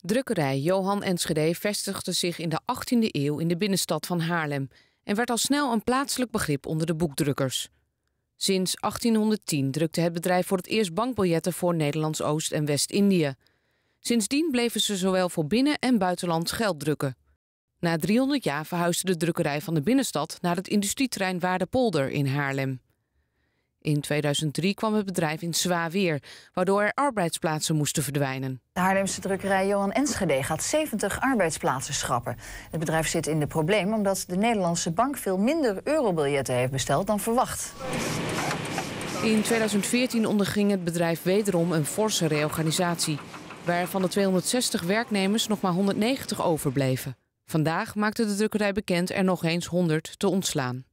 Drukkerij Johan Enschede vestigde zich in de 18e eeuw in de binnenstad van Haarlem en werd al snel een plaatselijk begrip onder de boekdrukkers. Sinds 1810 drukte het bedrijf voor het eerst bankbiljetten voor Nederlands Oost- en West-Indië. Sindsdien bleven ze zowel voor binnen- en buitenland geld drukken. Na 300 jaar verhuisde de drukkerij van de binnenstad naar het industrieterrein Waardepolder in Haarlem. In 2003 kwam het bedrijf in zwaar weer, waardoor er arbeidsplaatsen moesten verdwijnen. De Haarlemse drukkerij Johan Enschede gaat 70 arbeidsplaatsen schrappen. Het bedrijf zit in de probleem omdat de Nederlandse bank veel minder eurobiljetten heeft besteld dan verwacht. In 2014 onderging het bedrijf wederom een forse reorganisatie, waar van de 260 werknemers nog maar 190 overbleven. Vandaag maakte de drukkerij bekend er nog eens 100 te ontslaan.